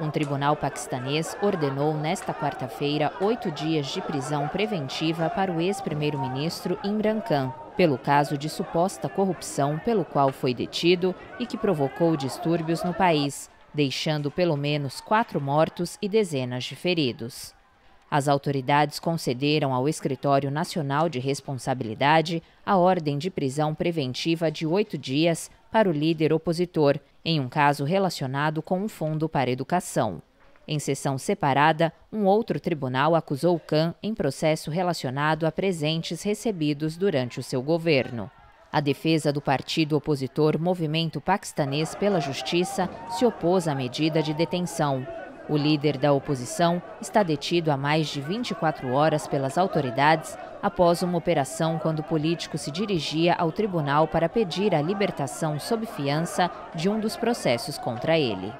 Um tribunal paquistanês ordenou nesta quarta-feira oito dias de prisão preventiva para o ex-primeiro-ministro Imran Khan, pelo caso de suposta corrupção pelo qual foi detido e que provocou distúrbios no país, deixando pelo menos quatro mortos e dezenas de feridos. As autoridades concederam ao Escritório Nacional de Responsabilidade a ordem de prisão preventiva de oito dias para o líder opositor, em um caso relacionado com um fundo para educação. Em sessão separada, um outro tribunal acusou Khan em processo relacionado a presentes recebidos durante o seu governo. A defesa do partido opositor Movimento Paquistanês pela Justiça se opôs à medida de detenção. O líder da oposição está detido há mais de 24 horas pelas autoridades após uma operação quando o político se dirigia ao tribunal para pedir a libertação sob fiança de um dos processos contra ele.